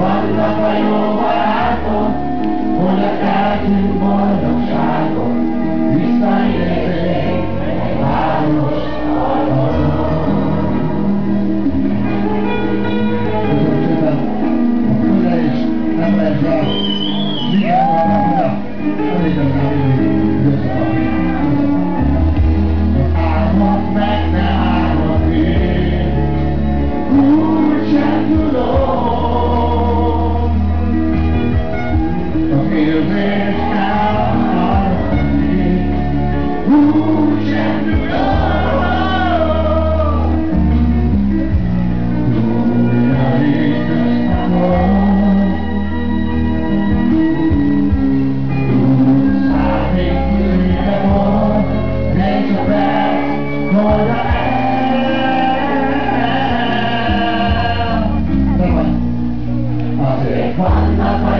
Walla Bayo. Bye-bye.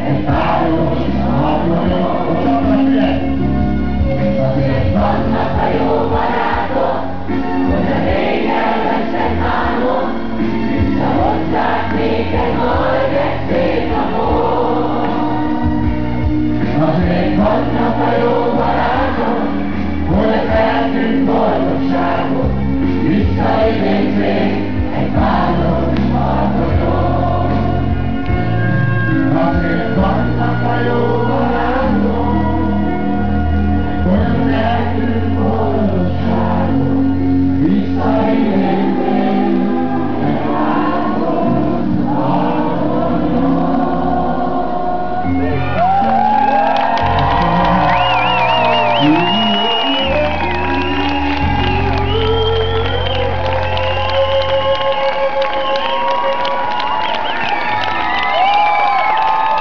É